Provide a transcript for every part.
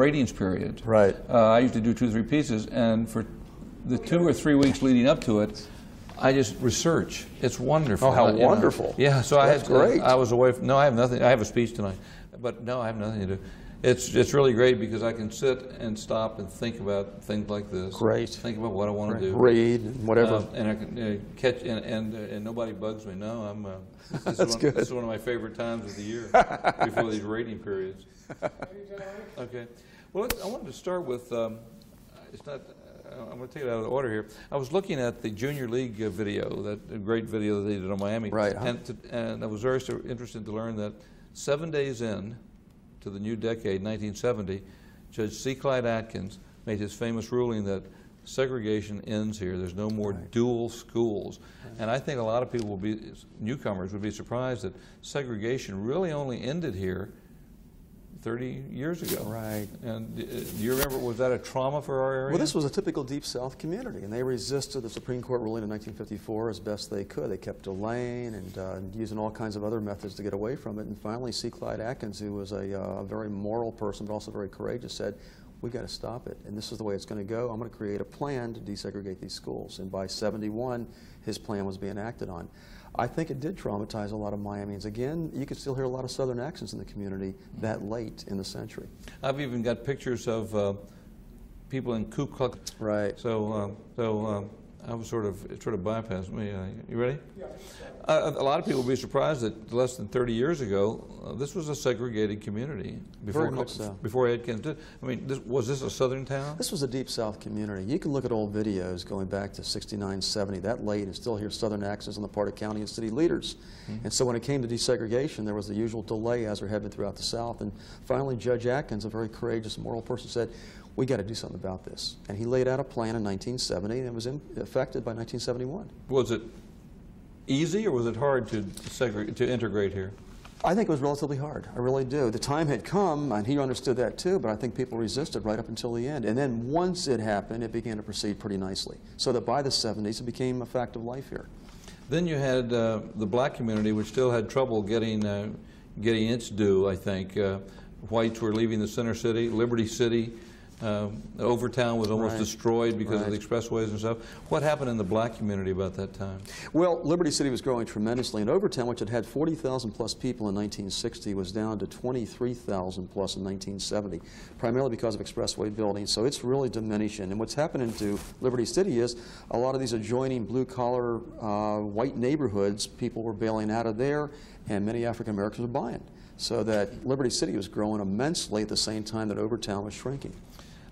ratings period. Right. Uh, I used to do two or three pieces, and for the two or three weeks leading up to it, I just research. It's wonderful. Oh, how I- you know. wonderful. Yeah, so I had great. I was away from. No, I have nothing. I have a speech tonight, but no, I have nothing to do. It's it's really great because I can sit and stop and think about things like this. Great. Think about what I want to do. Read whatever. Uh, and I can uh, catch, and, and, uh, and nobody bugs me. No, I'm. Uh, this, That's is one, good. This is one of my favorite times of the year before these rating periods. Okay. Well, I wanted to start with. Um, it's not. Uh, I'm going to take it out of the order here. I was looking at the Junior League uh, video, that great video that they did on Miami. Right, huh? And, to, and I was very interested to learn that seven days in to the new decade, 1970, Judge C. Clyde Atkins made his famous ruling that segregation ends here. There's no more dual schools. And I think a lot of people will be, newcomers would be surprised that segregation really only ended here 30 years ago. Right. And uh, do you remember, was that a trauma for our area? Well, this was a typical Deep South community, and they resisted the Supreme Court ruling in 1954 as best they could. They kept delaying and uh, using all kinds of other methods to get away from it. And finally, C. Clyde Atkins, who was a, uh, a very moral person but also very courageous, said, we've got to stop it, and this is the way it's going to go. I'm going to create a plan to desegregate these schools." And by 71, his plan was being acted on. I think it did traumatize a lot of Miamians. Again, you could still hear a lot of Southern accents in the community that late in the century. I've even got pictures of uh, people in Ku Klux. Right. So, um, so um, I was sort of it sort of bypassed me. Uh, you ready? Yeah. Uh, a lot of people would be surprised that less than 30 years ago, uh, this was a segregated community. Before Very much so. Before Atkins did. I mean, this, was this a southern town? This was a deep South community. You can look at old videos going back to 69, 70, that late, and still hear Southern accents on the part of county and city leaders. And so when it came to desegregation, there was the usual delay as there had been throughout the South. And finally, Judge Atkins, a very courageous and moral person, said, we got to do something about this. And he laid out a plan in 1970, and it was in, effected by 1971. Was it easy or was it hard to to integrate here? I think it was relatively hard. I really do. The time had come, and he understood that too, but I think people resisted right up until the end. And then once it happened, it began to proceed pretty nicely. So that by the 70s, it became a fact of life here. Then you had uh, the black community, which still had trouble getting uh, getting its due. I think uh, whites were leaving the center city, Liberty City. Uh, Overtown was almost Right. destroyed because of the expressways and stuff. What happened in the black community about that time? Well, Liberty City was growing tremendously, and Overtown, which had had 40,000 plus people in 1960, was down to 23,000 plus in 1970, primarily because of expressway building. So it's really diminishing. And what's happening to Liberty City is a lot of these adjoining blue-collar uh, white neighborhoods, people were bailing out of there, and many African Americans were buying. So that Liberty City was growing immensely at the same time that Overtown was shrinking.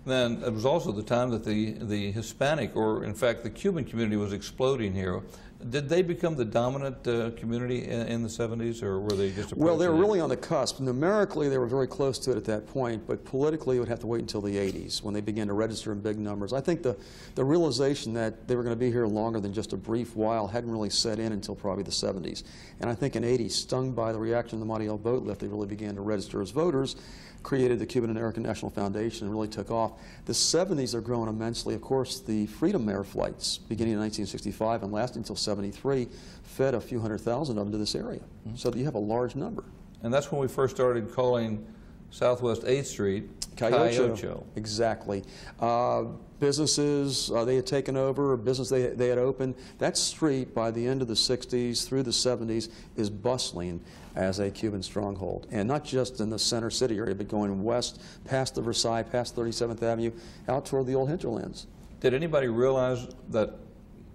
Then it was also the time that the, the Hispanic, or in fact the Cuban community, was exploding here. Did they become the dominant uh, community in, in the 70s, or were they just Well, they were really on the cusp. Numerically, they were very close to it at that point, but politically, it would have to wait until the 80s when they began to register in big numbers. I think the, the realization that they were going to be here longer than just a brief while hadn't really set in until probably the 70s. And I think in 80s, stung by the reaction of the Mariel boat lift, they really began to register as voters, created the Cuban American National Foundation, and really took off. The 70s are growing immensely. Of course, the Freedom Air flights, beginning in 1965 and lasting until 73, fed a few hundred thousand of them to this area. Mm-hmm. So you have a large number. And that's when we first started calling Southwest 8th Street Calle Ocho. Exactly. Uh, businesses uh, they had taken over, business they, they had opened. That street, by the end of the 60s through the 70s, is bustling as a Cuban stronghold. And not just in the center city area, but going west past the Versailles, past 37th Avenue, out toward the old hinterlands. Did anybody realize that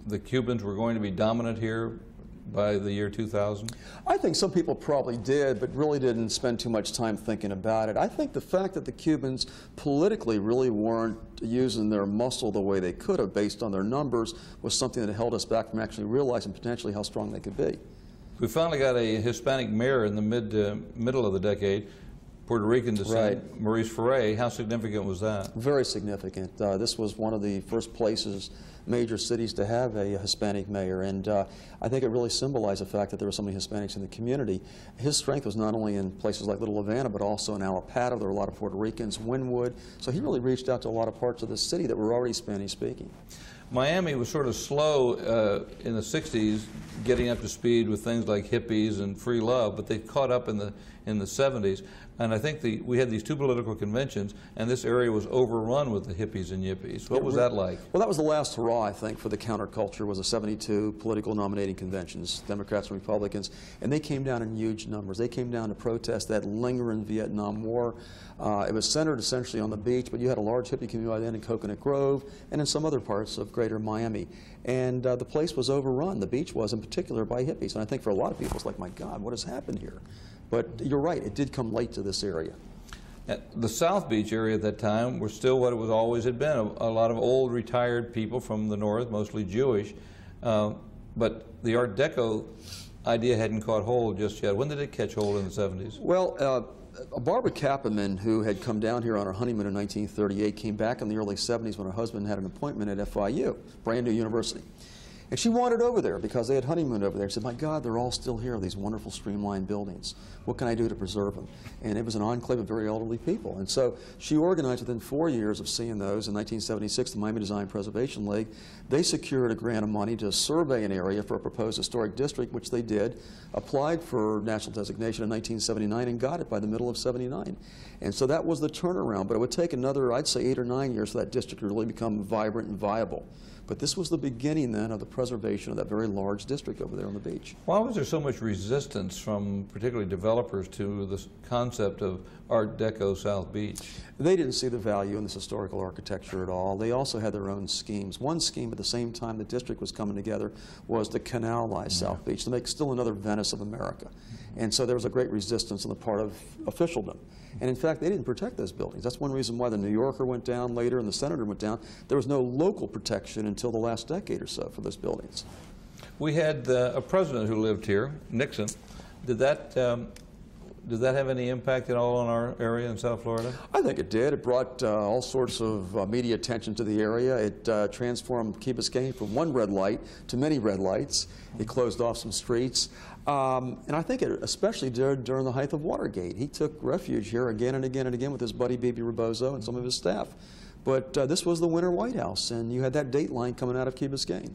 the Cubans were going to be dominant here by the year 2000? I think some people probably did, but really didn't spend too much time thinking about it. I think the fact that the Cubans politically really weren't using their muscle the way they could have based on their numbers was something that held us back from actually realizing potentially how strong they could be. We finally got a Hispanic mayor in the mid uh, middle of the decade, Puerto Rican descent, Right. Maurice Ferre. How significant was that? Very significant. Uh, this was one of the first places major cities to have a Hispanic mayor, and uh, I think it really symbolized the fact that there were so many Hispanics in the community. His strength was not only in places like Little Havana, but also in Allapattah. There were a lot of Puerto Ricans, Wynwood. So he really reached out to a lot of parts of the city that were already Spanish speaking. Miami was sort of slow uh, in the 60s getting up to speed with things like hippies and free love, but they caught up in the, in the 70s. And I think the, we had these two political conventions, and this area was overrun with the hippies and yippies. What was that like? Well, that was the last hurrah, I think, for the counterculture was the 72 political nominating conventions, Democrats and Republicans, and they came down in huge numbers. They came down to protest that lingering Vietnam War. Uh, it was centered essentially on the beach, but you had a large hippie community then in Coconut Grove and in some other parts of greater Miami. And uh, the place was overrun, the beach was in particular, by hippies. And I think for a lot of people, it's like, my God, what has happened here? But you're right, it did come late to this area. At the South Beach area at that time were still what it was always had been, a, a lot of old retired people from the north, mostly Jewish. Uh, but the Art Deco idea hadn't caught hold just yet. When did it catch hold in the 70s? Well, uh, Barbara Capitman, who had come down here on her honeymoon in 1938, came back in the early 70s when her husband had an appointment at FIU, brand new university. And she wandered over there because they had honeymooned over there. She said, my God, they're all still here, these wonderful streamlined buildings. What can I do to preserve them? And it was an enclave of very elderly people. And so she organized within four years of seeing those, in 1976, the Miami Design Preservation League, they secured a grant of money to survey an area for a proposed historic district, which they did, applied for national designation in 1979 and got it by the middle of 79. And so that was the turnaround. But it would take another, I'd say, eight or nine years for that district to really become vibrant and viable. But this was the beginning then of the preservation of that very large district over there on the beach. Why was there so much resistance from particularly developers to this concept of Art Deco South Beach? They didn't see the value in this historical architecture at all. They also had their own schemes. One scheme at the same time the district was coming together was to canalize yeah. South mm-hmm. Beach, to make still another Venice of America. And so there was a great resistance on the part of officialdom. And in fact, they didn't protect those buildings. That's one reason why the New Yorker went down later and the Senator went down. There was no local protection until the last decade or so for those buildings. We had uh, a president who lived here, Nixon. Did that um, did that have any impact at all on our area in South Florida? I think it did. It brought uh, all sorts of uh, media attention to the area. It uh, transformed Key Biscayne from one red light to many red lights. It closed off some streets. Um, and I think it especially did during the height of Watergate. He took refuge here again and again and again with his buddy Bebe Rebozo and some of his staff. But uh, this was the winter White House, and you had that date line coming out of Key Biscayne.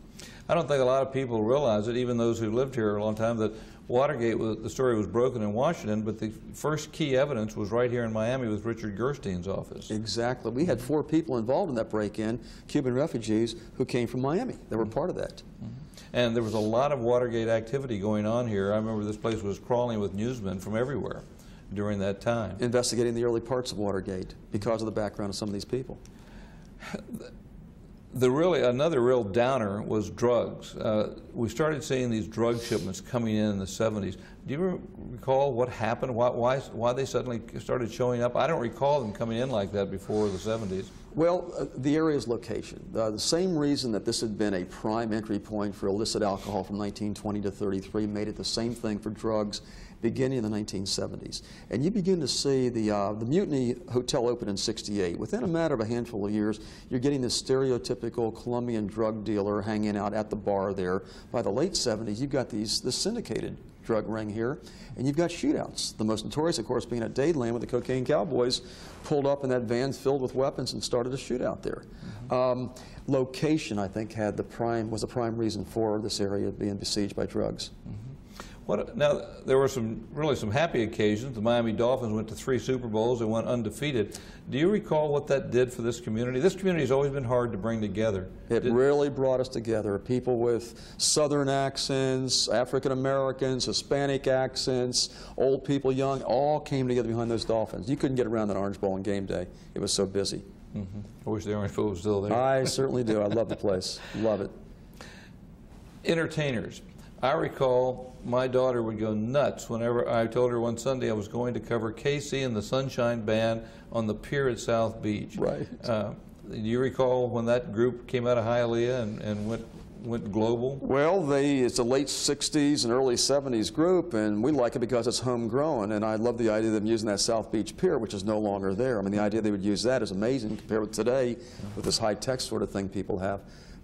I don't think a lot of people realize it, even those who lived here a long time, that Watergate, was, the story was broken in Washington, but the first key evidence was right here in Miami with Richard Gerstein's office. Exactly. We had four people involved in that break-in, Cuban refugees who came from Miami. They were part of that. Mm -hmm. And there was a lot of Watergate activity going on here. I remember this place was crawling with newsmen from everywhere during that time. Investigating the early parts of Watergate because of the background of some of these people. The really another real downer was drugs. Uh, we started seeing these drug shipments coming in in the 70s. Do you recall what happened? Why, why, why they suddenly started showing up? I don't recall them coming in like that before the 70s. Well, uh, the area's location. Uh, the same reason that this had been a prime entry point for illicit alcohol from 1920 to 33 made it the same thing for drugs beginning in the 1970s. And you begin to see the, uh, the Mutiny Hotel open in 68. Within a matter of a handful of years, you're getting this stereotypical Colombian drug dealer hanging out at the bar there. By the late 70s, you've got these, this syndicated drug ring here. And you've got shootouts. The most notorious, of course, being at Dadeland with the cocaine cowboys pulled up in that van filled with weapons and started a shootout there. Mm -hmm. um, location, I think, had the prime was the prime reason for this area being besieged by drugs. Mm -hmm. What, now, there were some really some happy occasions. The Miami Dolphins went to three Super Bowls and went undefeated. Do you recall what that did for this community? This community has always been hard to bring together. It did, really brought us together. People with Southern accents, African Americans, Hispanic accents, old people, young, all came together behind those Dolphins. You couldn't get around that Orange Bowl on game day. It was so busy. Mm -hmm. I wish the Orange Bowl was still there. I certainly do. I love the place. Love it. Entertainers. I recall my daughter would go nuts whenever I told her one Sunday I was going to cover KC and the Sunshine Band on the pier at South Beach. Right. Uh, do you recall when that group came out of Hialeah and, and went went global? Well, they it's a late 60s and early 70s group, and we like it because it's homegrown. And I love the idea of them using that South Beach Pier, which is no longer there. I mean, the idea they would use that is amazing compared with today with this high tech sort of thing people have.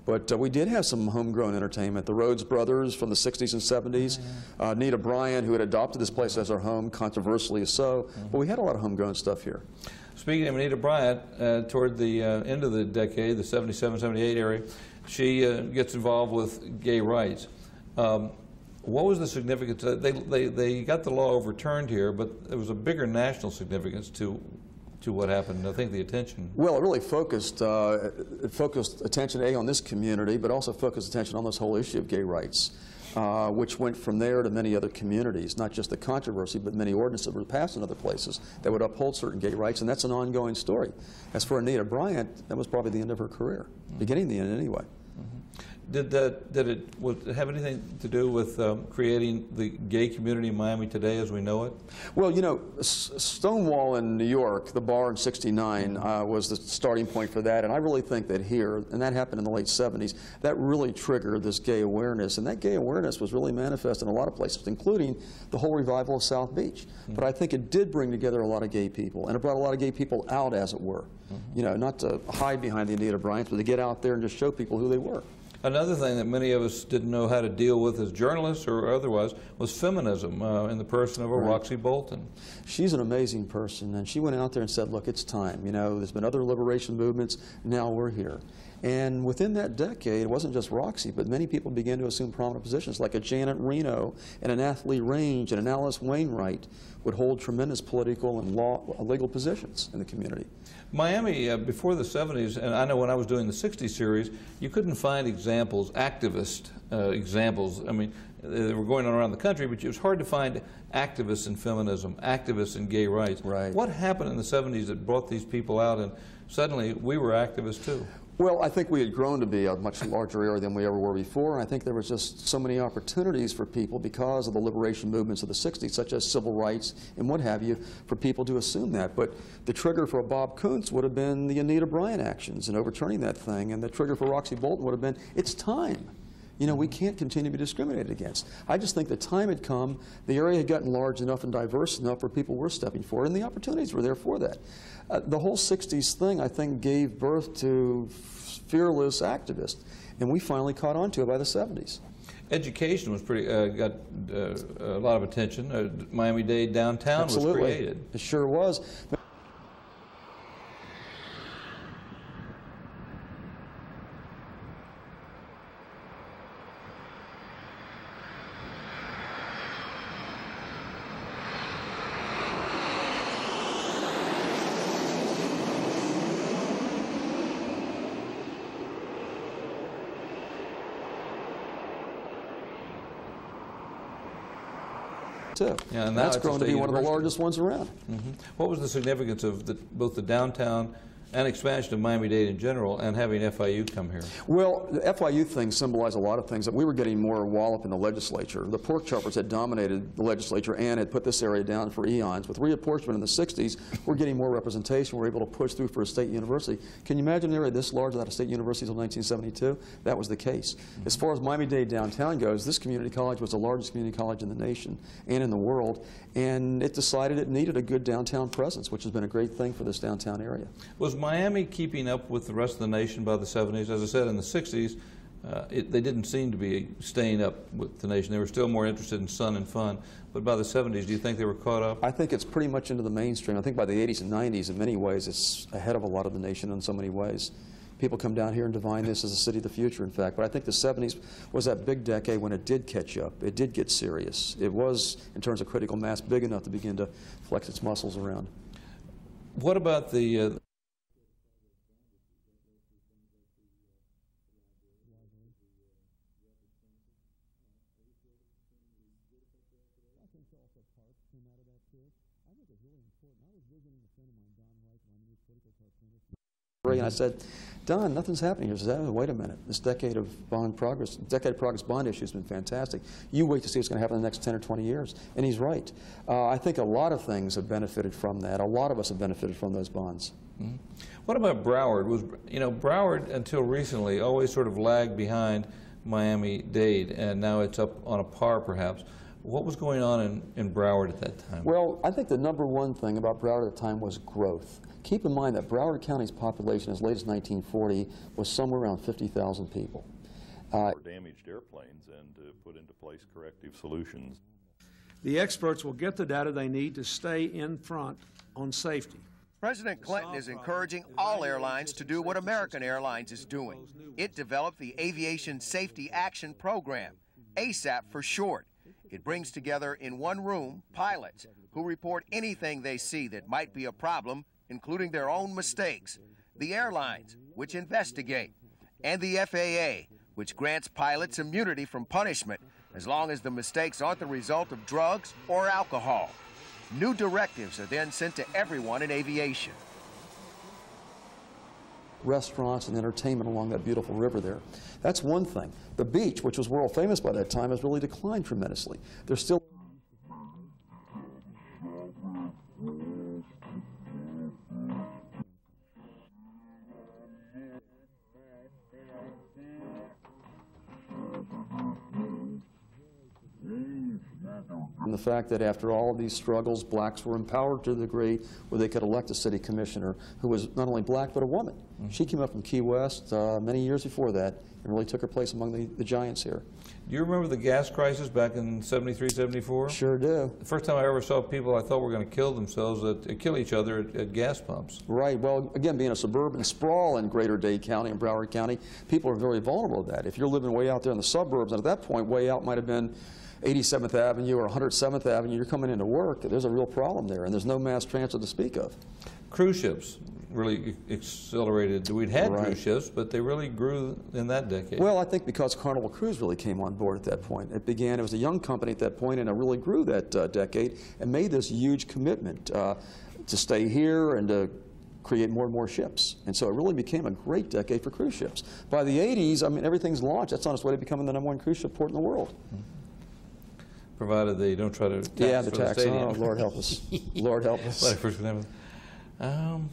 But uh, we did have some homegrown entertainment. The Rhodes Brothers from the 60s and 70s, uh, Nita Bryant, who had adopted this place as her home, controversially so. But we had a lot of homegrown stuff here. Speaking of Anita Bryant, uh, toward the uh, end of the decade, the 77, 78 area, she uh, gets involved with gay rights. Um, what was the significance? Uh, they, they, they got the law overturned here, but there was a bigger national significance to, to what happened. I think the attention. Well, it really focused, uh, it focused attention, A, on this community, but also focused attention on this whole issue of gay rights, uh, which went from there to many other communities, not just the controversy, but many ordinances that were passed in other places that would uphold certain gay rights, and that's an ongoing story. As for Anita Bryant, that was probably the end of her career, beginning the end anyway. Did that did it was have anything to do with um, creating the gay community in Miami today as we know it? Well, you know, S- Stonewall in New York, the bar in '69, uh, was the starting point for that, and I really think that here, and that happened in the late '70s, that really triggered this gay awareness, and that gay awareness was really manifest in a lot of places, including the whole revival of South Beach. But I think it did bring together a lot of gay people, and it brought a lot of gay people out, as it were. You know, not to hide behind the Anita Bryants, but to get out there and just show people who they were. Another thing that many of us didn't know how to deal with as journalists or otherwise was feminism uh, in the person of a Roxcy Bolton. She's an amazing person, and she went out there and said, look, it's time. You know, there's been other liberation movements, now we're here. And within that decade, it wasn't just Roxcy, but many people began to assume prominent positions, like a Janet Reno and an Athalie Range and an Alice Wainwright would hold tremendous political and law, legal positions in the community. Miami, uh, before the 70s, and I know when I was doing the 60s series, you couldn't find examples, activist uh, examples. I mean, they were going on around the country, but it was hard to find activists in feminism, activists in gay rights. Right. What happened in the 70s that brought these people out, and suddenly we were activists too? Well, I think we had grown to be a much larger area than we ever were before. and I think there was just so many opportunities for people because of the liberation movements of the 60s, such as civil rights and what have you, for people to assume that. But the trigger for Bob Kunst would have been the Anita Bryant actions and overturning that thing, and the trigger for Roxcy Bolton would have been, it's time. You know, we can't continue to be discriminated against. I just think the time had come, the area had gotten large enough and diverse enough where people were stepping forward, and the opportunities were there for that. Uh, the whole 60s thing, I think, gave birth to fearless activists, and we finally caught on to it by the 70s. Education was pretty uh, got uh, a lot of attention. Uh, Miami Dade downtown Absolutely. was created. It sure was. Too. Yeah, and that's grown to be one of the largest ones around. Mm-hmm. What was the significance of the, both the downtown and expansion of Miami-Dade in general and having FIU come here? Well, the FIU thing symbolized a lot of things. That we were getting more wallop in the legislature. The pork choppers had dominated the legislature and had put this area down for eons. With reapportionment in the 60s, we're getting more representation. We're able to push through for a state university. Can you imagine an area this large without a state university until 1972? That was the case. As far as Miami-Dade downtown goes, this community college was the largest community college in the nation and in the world, and it decided it needed a good downtown presence, which has been a great thing for this downtown area. Was Miami keeping up with the rest of the nation by the 70s? As I said, in the 60s, uh, it, they didn't seem to be staying up with the nation. They were still more interested in sun and fun. But by the 70s, do you think they were caught up? I think it's pretty much into the mainstream. I think by the 80s and 90s, in many ways, it's ahead of a lot of the nation in so many ways. People come down here and divine this as a city of the future, in fact. But I think the 70s was that big decade when it did catch up. It did get serious. It was, in terms of critical mass, big enough to begin to flex its muscles around. What about the uh, And I said, Don, nothing's happening here. He oh, wait a minute. This decade of bond progress, decade of progress bond issue has been fantastic. You wait to see what's going to happen in the next 10 or 20 years. And he's right. Uh, I think a lot of things have benefited from that. A lot of us have benefited from those bonds. What about Broward? Was you know Broward until recently always sort of lagged behind Miami-Dade, and now it's up on a par perhaps. What was going on in, in Broward at that time? Well, I think the number one thing about Broward at the time was growth. Keep in mind that Broward County's population as late as 1940 was somewhere around 50,000 people. Uh, damaged airplanes and to put into place corrective solutions. The experts will get the data they need to stay in front on safety. President Clinton is encouraging all airlines to do what American Airlines is doing. It developed the Aviation Safety Action Program, ASAP for short. It brings together in one room pilots who report anything they see that might be a problem, including their own mistakes, the airlines, which investigate, and the FAA, which grants pilots immunity from punishment as long as the mistakes aren't the result of drugs or alcohol. New directives are then sent to everyone in aviation. Restaurants and entertainment along that beautiful river there. That's one thing. The beach, which was world famous by that time, has really declined tremendously. There's still And the fact that after all of these struggles, blacks were empowered to the degree where they could elect a city commissioner who was not only black but a woman. She came up from Key West uh, many years before that and really took her place among the, the giants here. Do you remember the gas crisis back in 73, 74? Sure do. The first time I ever saw people I thought were going to kill themselves, at, uh, kill each other at, at gas pumps. Right. Well, again, being a suburban sprawl in Greater Dade County and Broward County, people are very vulnerable to that. If you're living way out there in the suburbs, and at that point, way out might have been 87th Avenue or 107th Avenue, you're coming into work, there's a real problem there, and there's no mass transit to speak of. Cruise ships really accelerated. We'd had Right. cruise ships, but they really grew in that decade. Well, I think because Carnival Cruise really came on board at that point. It began, it was a young company at that point, and it really grew that uh, decade and made this huge commitment uh, to stay here and to create more and more ships. And so it really became a great decade for cruise ships. By the 80s, I mean, everything's launched. That's on its way to becoming the number one cruise ship port in the world. Provided they don't try to tax yeah, the for tax. the stadium. oh, Lord help us. Lord help us. When first went um,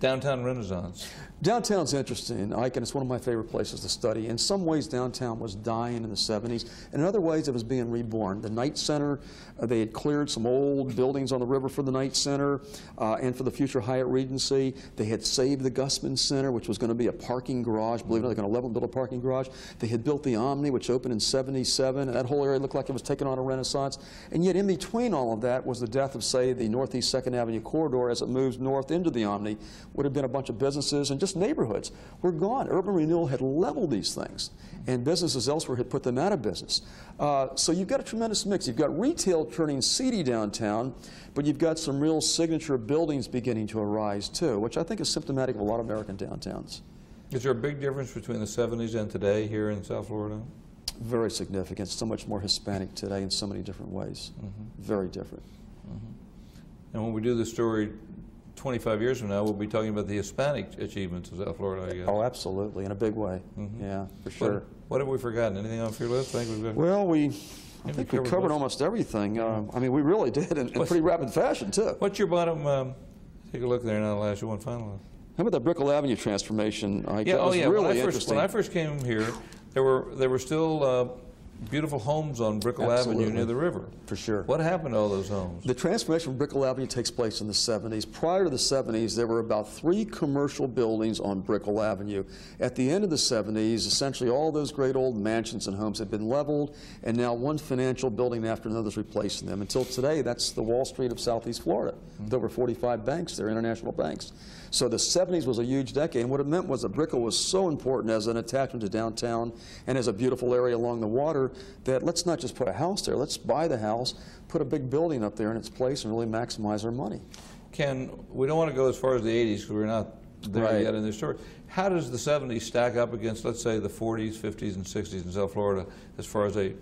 downtown Renaissance. Downtown's interesting, Ike, and it's one of my favorite places to study. In some ways, downtown was dying in the 70s, and in other ways, it was being reborn. The Knight Center, uh, they had cleared some old buildings on the river for the Knight Center uh, and for the future Hyatt Regency. They had saved the Gusman Center, which was going to be a parking garage. Believe it or not, they're going to level and build a parking garage. They had built the Omni, which opened in 77, and that whole area looked like it was taking on a renaissance. And yet, in between all of that was the death of, say, the Northeast 2nd Avenue corridor as it moves north into the Omni. Would have been a bunch of businesses and just neighborhoods were gone. Urban renewal had leveled these things, and businesses elsewhere had put them out of business. Uh, so you've got a tremendous mix. You've got retail turning seedy downtown, but you've got some real signature buildings beginning to arise too, which I think is symptomatic of a lot of American downtowns. Is there a big difference between the 70s and today here in South Florida? Very significant. So much more Hispanic today in so many different ways. Very different. And when we do the story 25 years from now, we'll be talking about the Hispanic achievements of South Florida, I guess. Oh, absolutely, in a big way. Yeah, for sure. What, have we forgotten? Anything off your list? I think we've. Well, we, I we think we covered covered almost everything. Uh, I mean, we really did in, in pretty rapid fashion, too. What's your bottom? Um, take a look there, and I'll ask you one final one. How about that Brickell Avenue transformation? I Yeah, oh was yeah. really when, I first, interesting. when I first came here, there were there were still uh, beautiful homes on Brickell Avenue near the river. For sure. What happened to all those homes? The transformation from Brickell Avenue takes place in the 70s. Prior to the 70s, there were about three commercial buildings on Brickell Avenue. At the end of the 70s, essentially all those great old mansions and homes had been leveled, and now one financial building after another is replacing them. Until today, that's the Wall Street of Southeast Florida, hmm. with over 45 banks there, are international banks. So the 70s was a huge decade, and what it meant was that Brickell was so important as an attachment to downtown and as a beautiful area along the water that let's not just put a house there, let's buy the house, put a big building up there in its place, and really maximize our money. Ken, we don't want to go as far as the 80s because we're not there Right. yet in this story. How does the 70s stack up against, let's say, the 40s, 50s, and 60s in South Florida as far as a,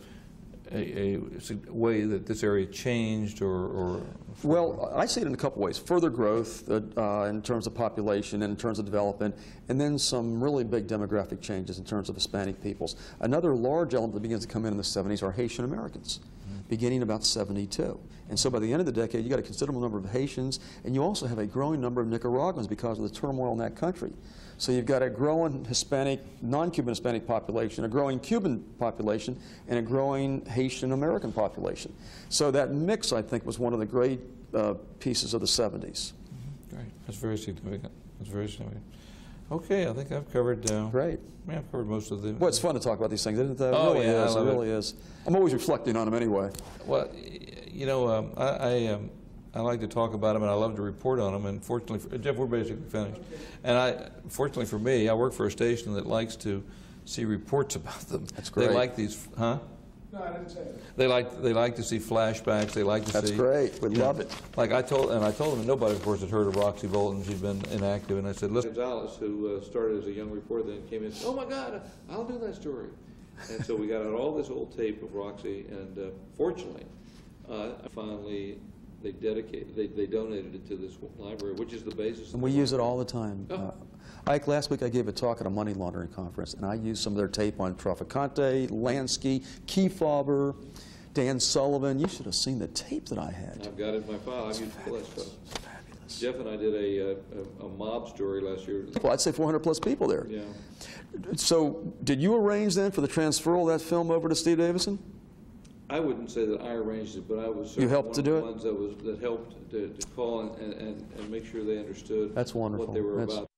a, a way that this area changed or, or Well, I see it in a couple ways. Further growth uh, uh, in terms of population and in terms of development, and then some really big demographic changes in terms of Hispanic peoples. Another large element that begins to come in in the 70s are Haitian Americans. Beginning about 72. And so by the end of the decade, you got a considerable number of Haitians, and you also have a growing number of Nicaraguans because of the turmoil in that country. So you've got a growing Hispanic, non-Cuban Hispanic population, a growing Cuban population, and a growing Haitian American population. So that mix, I think, was one of the great uh, pieces of the 70s. Great, that's very significant, that's very significant. Okay, I think I've covered, uh, Great. yeah, I've covered most of the. Well, it's fun to talk about these things, isn't it? It Oh, really yeah, is. It it. really is. I'm always reflecting on them anyway. Well, you know, um, I, I, um, I like to talk about them and I love to report on them. And fortunately, for, Jeff, we're basically finished. And I, fortunately for me, I work for a station that likes to see reports about them. That's great. They like these, huh? No, I didn't say that. They like, they like to see flashbacks. They like to That's see. That's great. We you know, love it. Like I told, and I told them, nobody, of course, had heard of Roxcy Bolton. She'd been inactive, and I said, "Listen." Gonzalez, who uh, started as a young reporter, then came in. And said, Oh my God, I'll do that story. And so we got out all this old tape of Roxcy, and uh, fortunately, uh, finally they dedicated, they, they donated it to this library, which is the basis. And we use it all the time. Oh. Uh, Ike, last week I gave a talk at a money laundering conference, and I used some of their tape on Trafficante, Lansky, Kefauver, Dan Sullivan. You should have seen the tape that I had. I've got it in my file. I've used all that stuff. Jeff and I did a, uh, a, a mob story last year. Well, I'd say 400 plus people there. Yeah. So, did you arrange then for the transferal of that film over to Steve Davison? I wouldn't say that I arranged it, but I was You certainly helped one to of do the it? ones that was, that helped to, to call and, and, and make sure they understood That's wonderful. what they were That's- about.